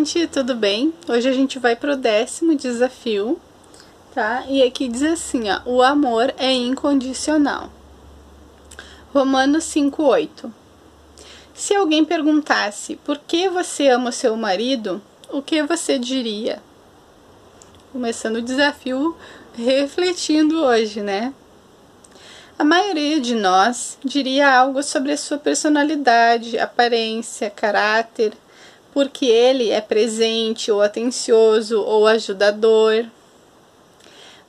gente, tudo bem? Hoje a gente vai pro décimo desafio, tá? E aqui diz assim, ó, o amor é incondicional. Romanos 5:8. Se alguém perguntasse por que você ama o seu marido, o que você diria? Começando o desafio refletindo hoje, né? A maioria de nós diria algo sobre a sua personalidade, aparência, caráter, porque ele é presente ou atencioso ou ajudador.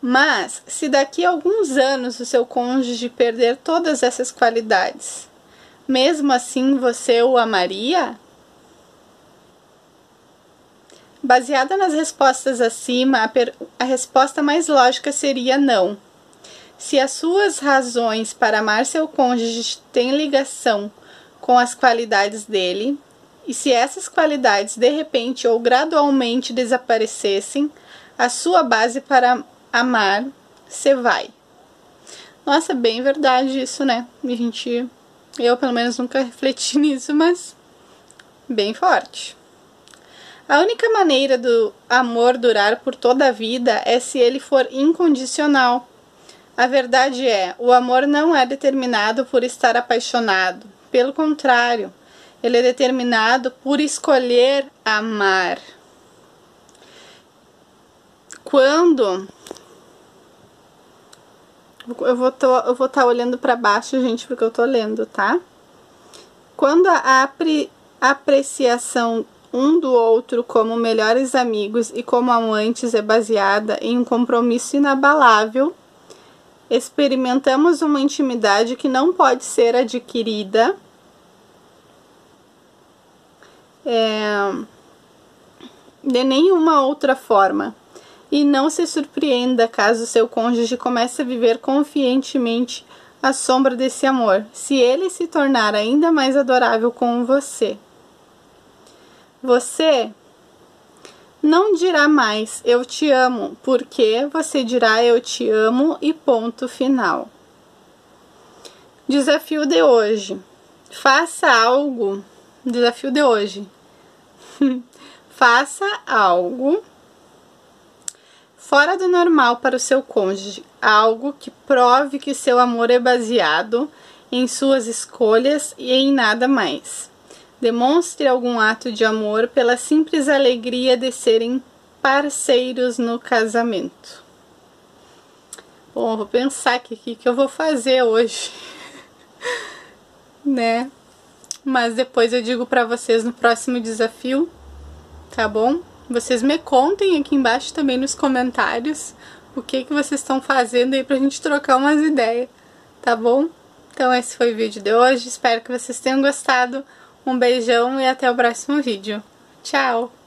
Mas, se daqui a alguns anos o seu cônjuge perder todas essas qualidades, mesmo assim você o amaria? Baseada nas respostas acima, a, a resposta mais lógica seria não. Se as suas razões para amar seu cônjuge têm ligação com as qualidades dele, e se essas qualidades de repente ou gradualmente desaparecessem, a sua base para amar se vai. Nossa, é bem verdade isso, né? A gente, eu pelo menos nunca refleti nisso, mas bem forte. A única maneira do amor durar por toda a vida é se ele for incondicional a verdade é, o amor não é determinado por estar apaixonado. Pelo contrário, ele é determinado por escolher amar. Quando eu vou tô, eu vou estar tá olhando para baixo, gente, porque eu tô lendo, tá? Quando a apre, apreciação um do outro como melhores amigos e como amantes é baseada em um compromisso inabalável, experimentamos uma intimidade que não pode ser adquirida é, de nenhuma outra forma. E não se surpreenda caso seu cônjuge comece a viver confiantemente à sombra desse amor, se ele se tornar ainda mais adorável com você. Você não dirá mais eu te amo, porque você dirá eu te amo e ponto final. Desafio de hoje. Faça algo. Desafio de hoje. Faça algo fora do normal para o seu cônjuge, algo que prove que seu amor é baseado em suas escolhas e em nada mais. Demonstre algum ato de amor pela simples alegria de serem parceiros no casamento. Bom, vou pensar aqui o que, que eu vou fazer hoje, né? Mas depois eu digo para vocês no próximo desafio, tá bom? Vocês me contem aqui embaixo também nos comentários o que, que vocês estão fazendo aí pra gente trocar umas ideias, tá bom? Então esse foi o vídeo de hoje, espero que vocês tenham gostado. Um beijão e até o próximo vídeo. Tchau!